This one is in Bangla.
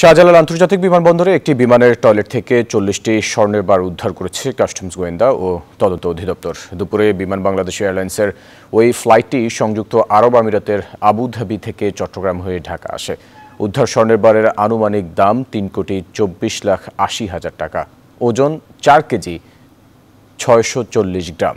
শাহজালাল আন্তর্জাতিক বিমানবন্দরে একটি বিমানের টয়লেট থেকে চল্লিশটি স্বর্ণের বার উদ্ধার করেছে কাস্টমস গোয়েন্দা ও তদন্ত অধিদপ্তর। দুপুরে বিমান বাংলাদেশ এয়ারলাইন্সের ওই ফ্লাইটটি সংযুক্ত আরব আমিরাতের আবুধাবি থেকে চট্টগ্রাম হয়ে ঢাকা আসে। উদ্ধার স্বর্ণের বারের আনুমানিক দাম তিন কোটি চব্বিশ লাখ আশি হাজার টাকা। ওজন চার কেজি, ছয়শো চল্লিশ গ্রাম।